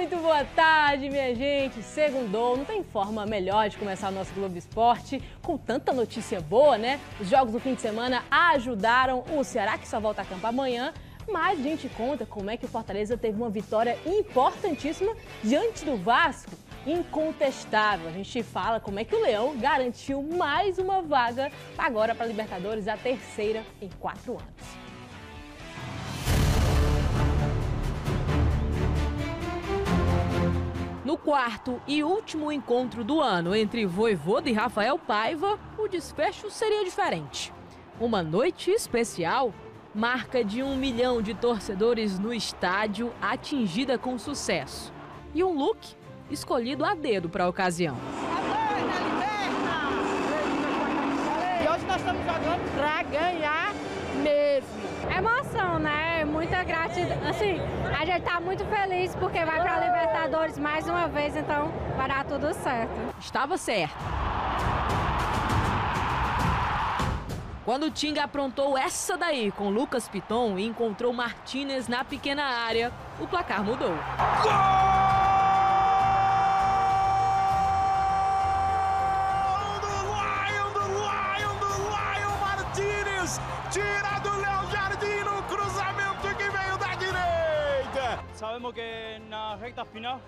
Muito boa tarde, minha gente. Segundou, não tem forma melhor de começar o nosso Globo Esporte com tanta notícia boa, né? Os jogos do fim de semana ajudaram o Ceará, que só volta a campo amanhã. Mas a gente conta como é que o Fortaleza teve uma vitória importantíssima diante do Vasco. Incontestável. A gente fala como é que o Leão garantiu mais uma vaga agora para a Libertadores, a terceira em quatro anos. No quarto e último encontro do ano entre Voivoda e Rafael Paiva, o desfecho seria diferente. Uma noite especial, marca de um milhão de torcedores no estádio atingida com sucesso. E um look escolhido a dedo para a ocasião. E hoje nós estamos jogando para ganhar mesmo. Emoção, né? Muita gratidão. Assim, a gente tá muito feliz porque vai para a Libertadores mais uma vez, então vai dar tudo certo. Estava certo. Quando o Tinga aprontou essa daí com Lucas Piton e encontrou Martinez na pequena área, o placar mudou. Gol! Sabemos que en la recta final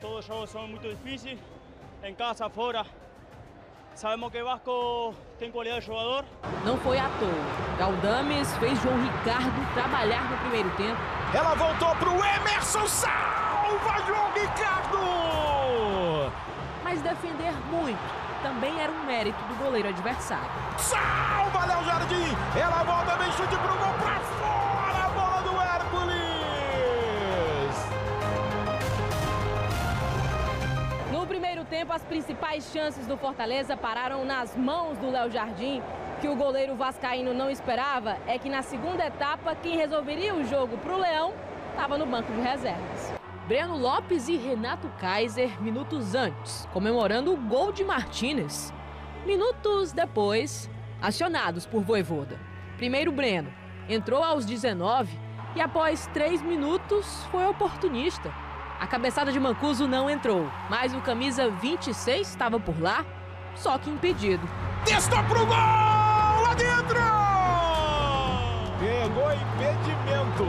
todos los juegos son muy difíciles, en casa, fora. Sabemos que Vasco tem qualidade de jogador. Não foi à toa. Galdames fez João Ricardo trabalhar no primeiro tempo. Ela voltou para o Emerson, salva João Ricardo! Mas defender muito também era um mérito do goleiro adversário. Salva Léo Jardim! Ela volta, bem chute pro gol para fora! A bola do Hércules! tempo, as principais chances do Fortaleza pararam nas mãos do Léo Jardim. Que o goleiro vascaíno não esperava é que na segunda etapa, quem resolveria o jogo para o Leão estava no banco de reservas. Breno Lopes e Renato Kaiser minutos antes, comemorando o gol de Martinez. Minutos depois, acionados por Voivoda. Primeiro Breno, entrou aos 19 e após três minutos foi oportunista a cabeçada de Mancuso não entrou, mas o camisa 26 estava por lá, só que impedido. Testou pro gol! Lá dentro! Pegou impedimento.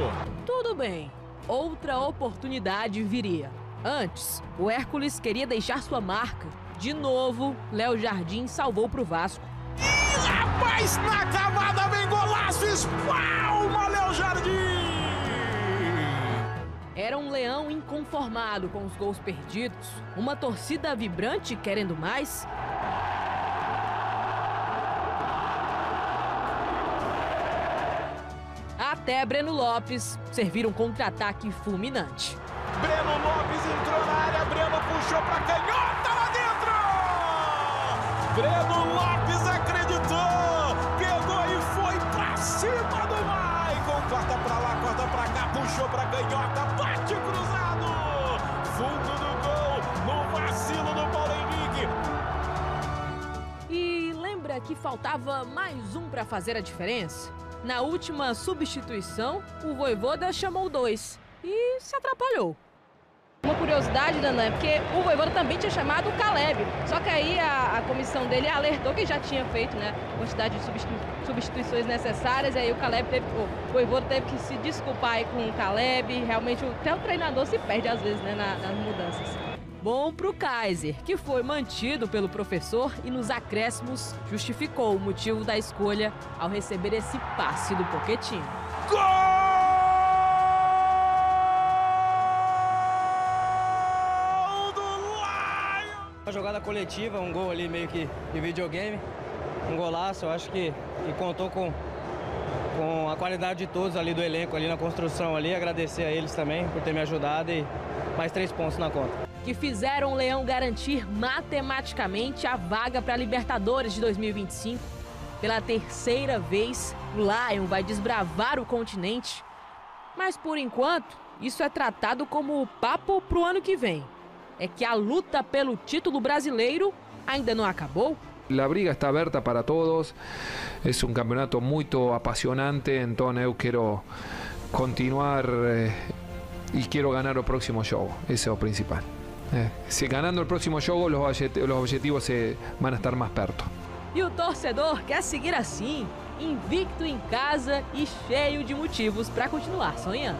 Tudo bem, outra oportunidade viria. Antes, o Hércules queria deixar sua marca. De novo, Léo Jardim salvou pro Vasco. Ih, rapaz, na cavada vem golaço! Espalma, Léo Jardim! Era um leão inconformado com os gols perdidos, uma torcida vibrante querendo mais. Até Breno Lopes servir um contra-ataque fulminante. Breno Lopes entrou na área, Breno puxou para canhota lá dentro! Breno Lopes acreditou, pegou e foi para cima do Maicon. Corta para lá, corta para cá, puxou para canhota, bate cruzado! Fundo do gol, no vacilo do Paulo Henrique. E lembra que faltava mais um para fazer a diferença? Na última substituição, o Voivoda chamou dois e se atrapalhou. Uma curiosidade, Danã, é porque o Voivoda também tinha chamado o Caleb. Só que aí a, a comissão dele alertou que já tinha feito né, a quantidade de substitu substituições necessárias. E aí o Caleb teve, o Voivoda teve que se desculpar com o Caleb. Realmente até o treinador se perde às vezes né, na, nas mudanças. Bom para o Kaiser, que foi mantido pelo professor e nos acréscimos justificou o motivo da escolha ao receber esse passe do Poquetinho. Gol! Uma jogada coletiva, um gol ali meio que de videogame, um golaço, eu acho que, que contou com, com a qualidade de todos ali do elenco, ali na construção ali, agradecer a eles também por ter me ajudado e mais três pontos na conta. Que fizeram o Leão garantir matematicamente a vaga para a Libertadores de 2025. Pela terceira vez, o Lion vai desbravar o continente. Mas por enquanto, isso é tratado como papo para o ano que vem é que a luta pelo título brasileiro ainda não acabou. La briga está aberta para todos, es un campeonato muy apasionante, entonces eu quero continuar eh, y quiero ganar el próximo juego. Ese es lo principal. Eh, si ganando el próximo juego, los, los objetivos se van a estar más perto. E o torcedor quer seguir assim, invicto em casa e cheio de motivos para continuar sonhando.